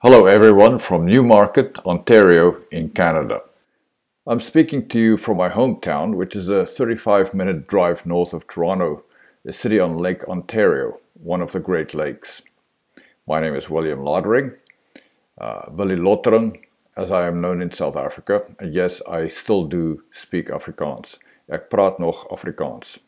Hello everyone from Newmarket, Ontario in Canada. I'm speaking to you from my hometown, which is a 35 minute drive north of Toronto, a city on Lake Ontario, one of the Great Lakes. My name is William Lottering, uh, Willie Lottering, as I am known in South Africa. And yes, I still do speak Afrikaans. Ek praat nog Afrikaans.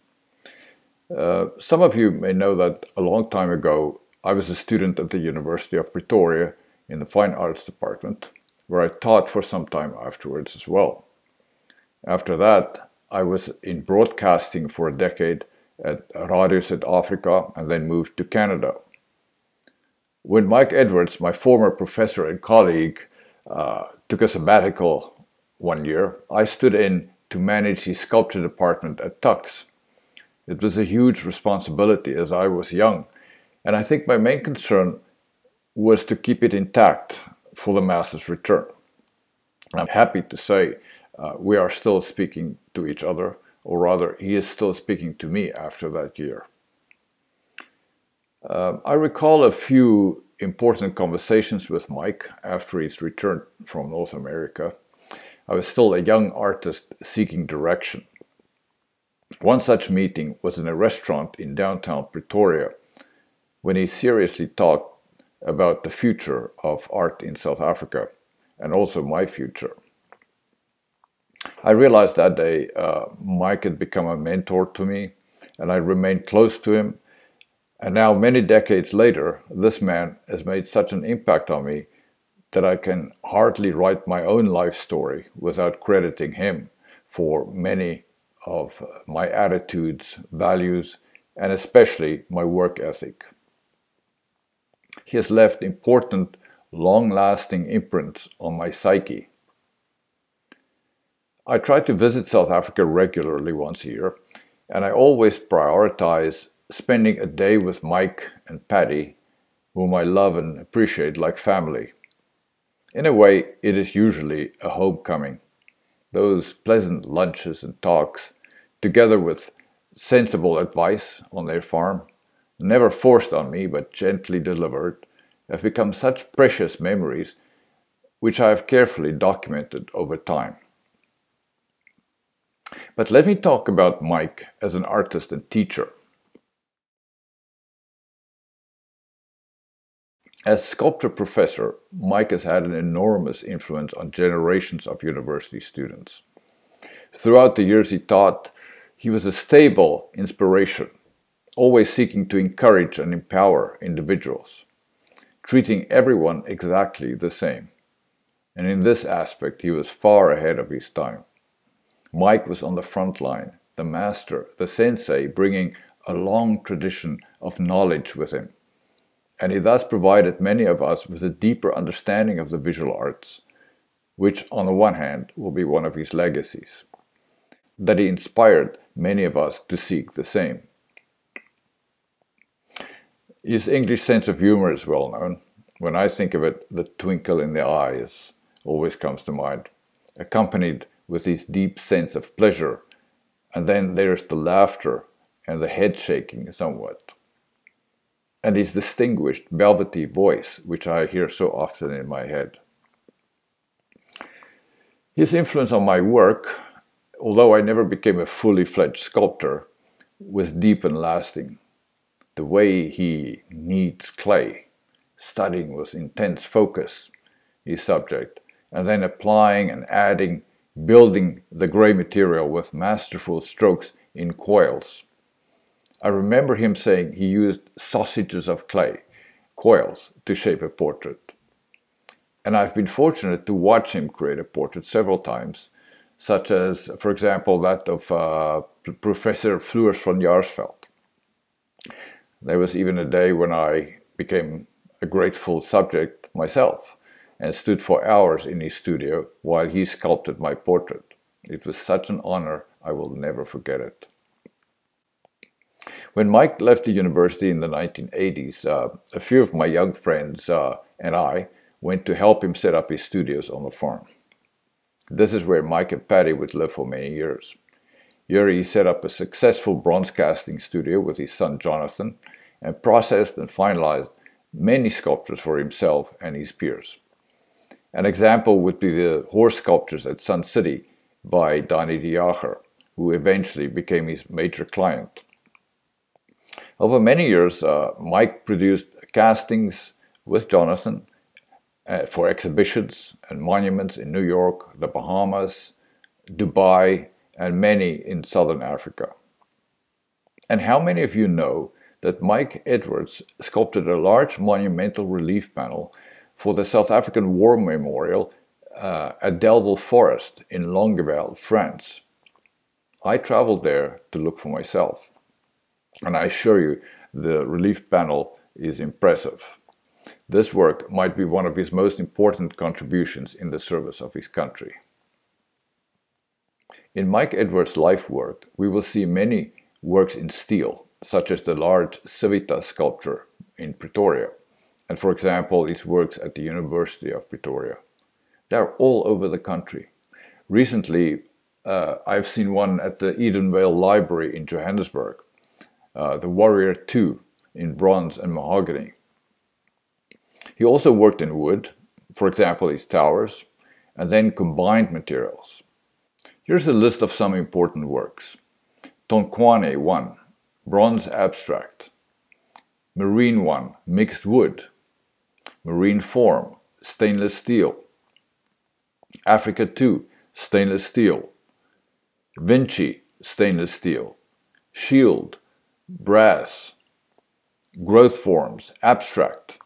Uh, some of you may know that a long time ago I was a student at the University of Pretoria in the Fine Arts Department, where I taught for some time afterwards as well. After that, I was in broadcasting for a decade at Radio South Africa and then moved to Canada. When Mike Edwards, my former professor and colleague, uh, took a sabbatical one year, I stood in to manage his sculpture department at Tuks. It was a huge responsibility as I was young, and I think my main concern was to keep it intact for the master's return. I'm happy to say uh, we are still speaking to each other, or rather, he is still speaking to me after that year. Uh, I recall a few important conversations with Mike after his return from North America. I was still a young artist seeking direction. One such meeting was in a restaurant in downtown Pretoria when he seriously talked about the future of art in South Africa and also my future. I realized that day uh, Mike had become a mentor to me and I remained close to him. And now, many decades later, this man has made such an impact on me that I can hardly write my own life story without crediting him for many of my attitudes, values, and especially my work ethic. He has left important, long lasting imprints on my psyche. I try to visit South Africa regularly once a year, and I always prioritize spending a day with Mike and Patty, whom I love and appreciate like family. In a way, it is usually a homecoming. Those pleasant lunches and talks, together with sensible advice on their farm, never forced on me but gently delivered, have become such precious memories which I have carefully documented over time. But let me talk about Mike as an artist and teacher. As sculpture professor, Mike has had an enormous influence on generations of university students. Throughout the years he taught, he was a stable inspiration always seeking to encourage and empower individuals, treating everyone exactly the same. And in this aspect, he was far ahead of his time. Mike was on the front line, the master, the sensei, bringing a long tradition of knowledge with him. And he thus provided many of us with a deeper understanding of the visual arts, which, on the one hand, will be one of his legacies. That he inspired many of us to seek the same. His English sense of humor is well known. When I think of it, the twinkle in the eyes always comes to mind, accompanied with his deep sense of pleasure. And then there's the laughter and the head shaking somewhat. And his distinguished velvety voice, which I hear so often in my head. His influence on my work, although I never became a fully fledged sculptor, was deep and lasting the way he kneads clay, studying with intense focus his subject, and then applying and adding, building the gray material with masterful strokes in coils. I remember him saying he used sausages of clay, coils, to shape a portrait. And I've been fortunate to watch him create a portrait several times, such as, for example, that of uh, Professor Floors van Jaarsveld. There was even a day when I became a grateful subject myself and stood for hours in his studio while he sculpted my portrait. It was such an honor, I will never forget it. When Mike left the university in the 1980s, uh, a few of my young friends uh, and I went to help him set up his studios on the farm. This is where Mike and Patty would live for many years. Yuri set up a successful bronze casting studio with his son Jonathan and processed and finalized many sculptures for himself and his peers. An example would be the horse sculptures at Sun City by Danie de Jager, who eventually became his major client. Over many years, uh, Mike produced castings with Jonathan uh, for exhibitions and monuments in New York, the Bahamas, Dubai, and many in Southern Africa. And how many of you know that Mike Edwards sculpted a large monumental relief panel for the South African War Memorial uh, at Delville Forest in Longueval, France? I traveled there to look for myself. And I assure you, the relief panel is impressive. This work might be one of his most important contributions in the service of his country. In Mike Edwards' life work, we will see many works in steel, such as the large Civita sculpture in Pretoria, and for example, his works at the University of Pretoria. They're all over the country. Recently, uh, I've seen one at the Edenvale Library in Johannesburg, uh, the Warrior II in bronze and mahogany. He also worked in wood, for example, his towers, and then combined materials. Here's a list of some important works. Tonkwane 1, bronze abstract. Marine 1, mixed wood. Marine form, stainless steel. Africa 2, stainless steel. Vinci, stainless steel. Shield, brass, growth forms, abstract,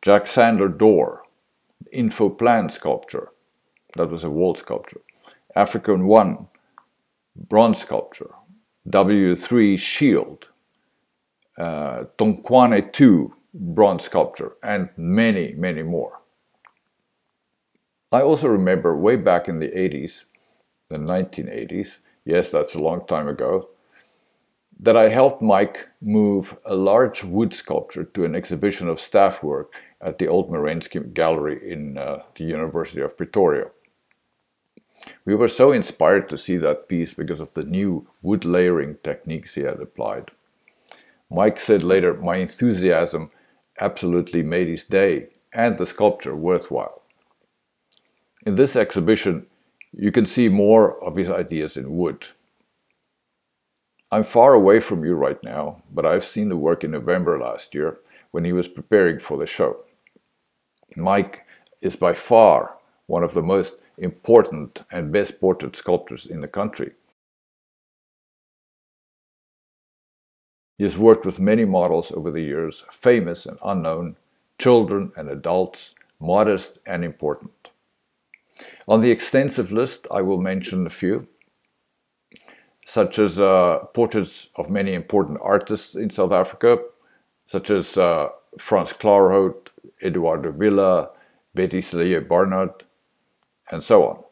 Jack Sandler door, info plan sculpture, that was a wall sculpture, African 1, bronze sculpture, W3 shield, uh, Tonkwane 2 bronze sculpture, and many, many more. I also remember way back in the 80s, the 1980s, yes, that's a long time ago, that I helped Mike move a large wood sculpture to an exhibition of staff work at the Old Merensky Gallery in uh, the University of Pretoria. We were so inspired to see that piece because of the new wood layering techniques he had applied. Mike said later, my enthusiasm absolutely made his day and the sculpture worthwhile. In this exhibition, you can see more of his ideas in wood. I'm far away from you right now, but I've seen the work in November last year when he was preparing for the show. Mike is by far one of the most important and best portrait sculptors in the country. He has worked with many models over the years, famous and unknown, children and adults, modest and important. On the extensive list, I will mention a few such as uh, portraits of many important artists in South Africa, such as uh, Frans Claerhout, Edouard de Villa, Bettie Cilliers-Barnard, and so on.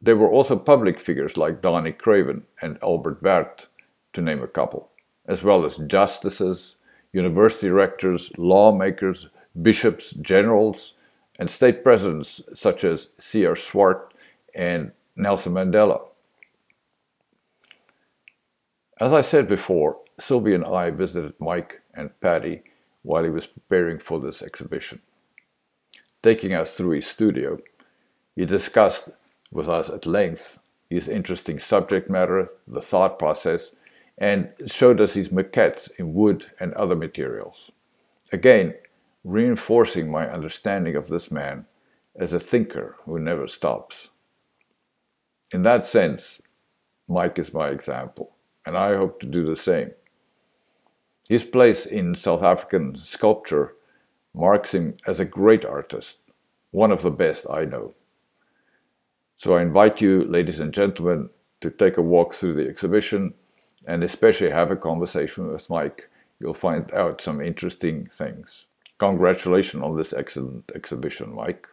There were also public figures like Danie Craven and Albert Werth, to name a couple, as well as justices, university rectors, lawmakers, bishops, generals, and state presidents such as C.R. Swart and Nelson Mandela. As I said before, Sylvie and I visited Mike and Patty while he was preparing for this exhibition. Taking us through his studio, he discussed with us at length his interesting subject matter, the thought process, and showed us his maquettes in wood and other materials. Again, reinforcing my understanding of this man as a thinker who never stops. In that sense, Mike is my example and I hope to do the same. His place in South African sculpture marks him as a great artist, one of the best I know. So I invite you, ladies and gentlemen, to take a walk through the exhibition and especially have a conversation with Mike. You'll find out some interesting things. Congratulations on this excellent exhibition, Mike.